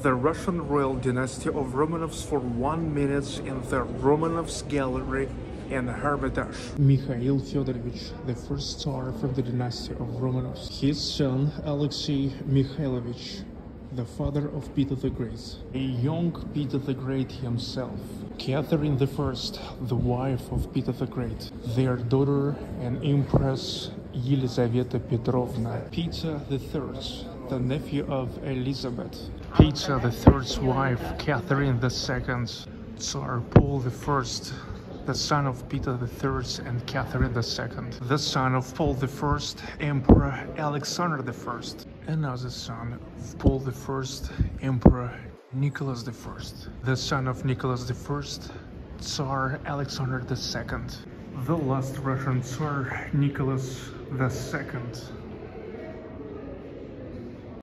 The Russian royal dynasty of Romanovs for one minute in the Romanovs Gallery in Hermitage. Mikhail Fyodorovich, the first tsar from the dynasty of Romanovs. His son Alexei Mikhailovich, the father of Peter the Great, a young Peter the Great himself. Catherine the First, the wife of Peter the Great, their daughter and Empress Yelizaveta Petrovna, Peter the Third, the nephew of Elizabeth, Peter the Third's wife, Catherine the Second, Tsar Paul the First, the son of Peter III and Catherine II, the son of Paul I, Emperor Alexander I, another son of Paul I, Emperor Nicholas I, the son of Nicholas I, Tsar Alexander II, the last Russian Tsar Nicholas II.